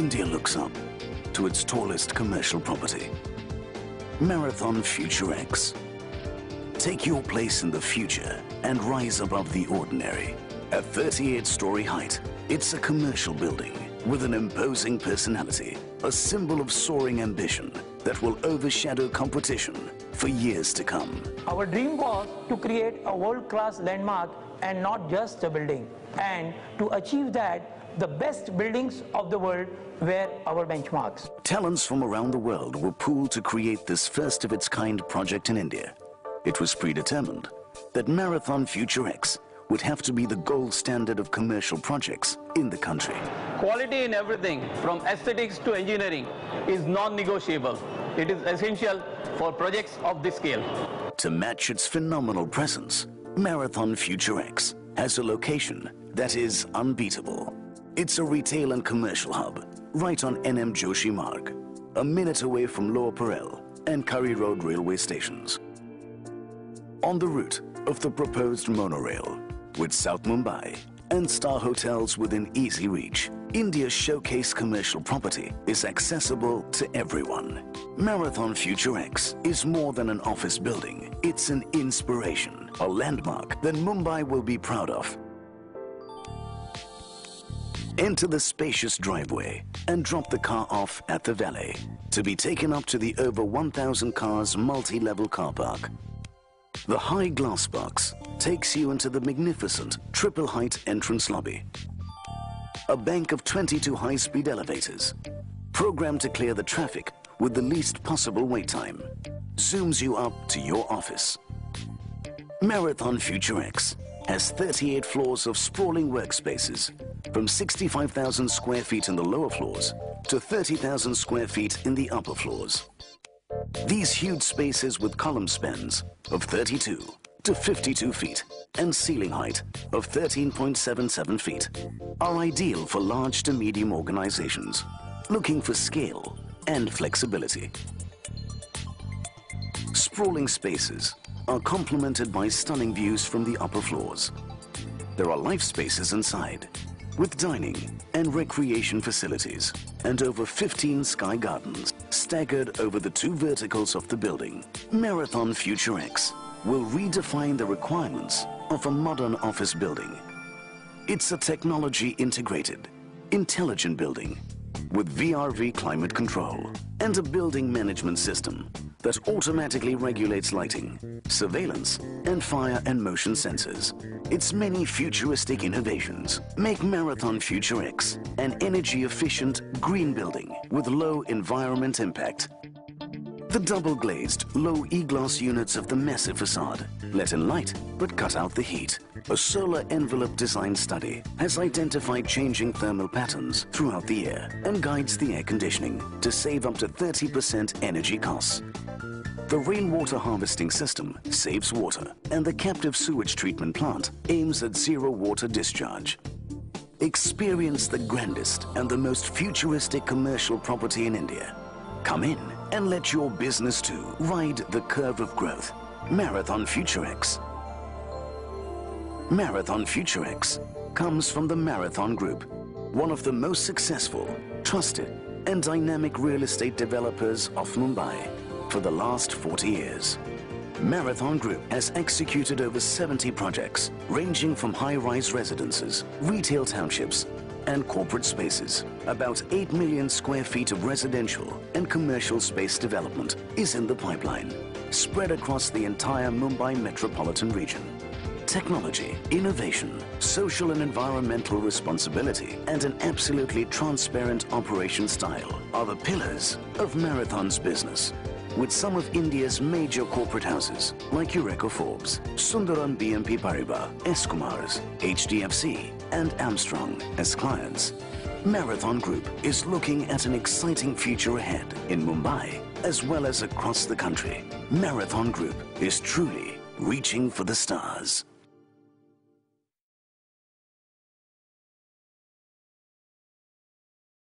India looks up to its tallest commercial property, Marathon Futurex. Take your place in the future and rise above the ordinary. At 38-story height, it's a commercial building with an imposing personality, a symbol of soaring ambition that will overshadow competition for years to come. Our dream was to create a world-class landmark and not just a building. And to achieve that, the best buildings of the world were our benchmarks. Talents from around the world were pooled to create this first of its kind project in India. It was predetermined that Marathon Futurex would have to be the gold standard of commercial projects in the country. Quality in everything, from aesthetics to engineering, is non-negotiable. It is essential for projects of this scale. To match its phenomenal presence, Marathon Futurex has a location that is unbeatable. It's a retail and commercial hub right on NM Joshi Marg, a minute away from Lower Parel and Curry Road railway stations. On the route of the proposed monorail, with South Mumbai and star hotels within easy reach, India's showcase commercial property is accessible to everyone. Marathon Futurex is more than an office building. It's an inspiration, a landmark that Mumbai will be proud of. Enter the spacious driveway and drop the car off at the valet to be taken up to the over 1,000 cars multi-level car park. The high glass box takes you into the magnificent triple height entrance lobby. A bank of 22 high-speed elevators, programmed to clear the traffic with the least possible wait time, zooms you up to your office. Marathon Futurex has 38 floors of sprawling workspaces, from 65,000 square feet in the lower floors to 30,000 square feet in the upper floors. These huge spaces with column spans of 32 to 52 feet and ceiling height of 13.77 feet are ideal for large to medium organizations looking for scale and flexibility. Sprawling spaces are complemented by stunning views from the upper floors. There are life spaces inside with dining and recreation facilities and over 15 sky gardens staggered over the two verticals of the building. Marathon Futurex will redefine the requirements of a modern office building. It's a technology integrated, intelligent building with VRV climate control and a building management system that automatically regulates lighting, surveillance, and fire and motion sensors. Its many futuristic innovations make Marathon Futurex an energy-efficient green building with low environment impact. The double-glazed, low E-glass units of the massive facade let in light but cut out the heat. A solar envelope design study has identified changing thermal patterns throughout the year and guides the air conditioning to save up to 30% energy costs. The rainwater harvesting system saves water and the captive sewage treatment plant aims at zero water discharge. Experience the grandest and the most futuristic commercial property in India. Come in and let your business too ride the curve of growth. Marathon FutureX. Marathon FutureX comes from the Marathon Group, one of the most successful, trusted and dynamic real estate developers of Mumbai for the last 40 years. Marathon Group has executed over 70 projects ranging from high-rise residences, retail townships and corporate spaces. About 8 million square feet of residential and commercial space development is in the pipeline, spread across the entire Mumbai metropolitan region. Technology, innovation, social and environmental responsibility, and an absolutely transparent operation style are the pillars of Marathon's business. With some of India's major corporate houses like Eureka Forbes, Sundaram BNP Paribas, S Kumars, HDFC, and Armstrong as clients, Marathon Group is looking at an exciting future ahead in Mumbai as well as across the country. Marathon Group is truly reaching for the stars.